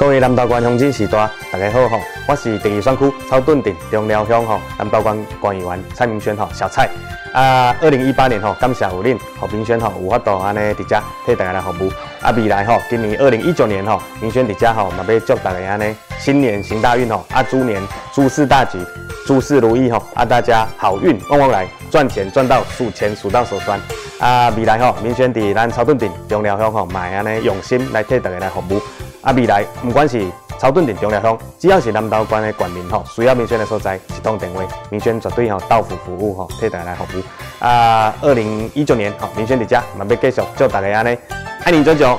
各位南投县乡亲时代，大家好吼，我是第二选区草屯镇中寮乡吼南投县官议员蔡明轩吼小蔡。啊，二零一八年吼，感谢有恁吼明轩吼有法度安尼伫遮替大家来服务。啊，未来吼，今年二零一九年吼，明轩伫遮吼，嘛要祝大家安尼新年行大运吼，啊，猪年诸事大吉，诸事如意吼，啊，大家好运旺旺来，赚钱赚到数钱数到手酸。啊，未来吼，明轩伫咱草屯镇中寮乡吼，买安尼用心来替大家来服务。啊，未来不管是草屯镇中寮乡，只要是南投县的县民吼，需要民选的所在，一通电话，民选绝对吼到府服务吼，替大家来服务。啊，二零一九年吼，民选的家，我们继续做大家安尼，爱你久久。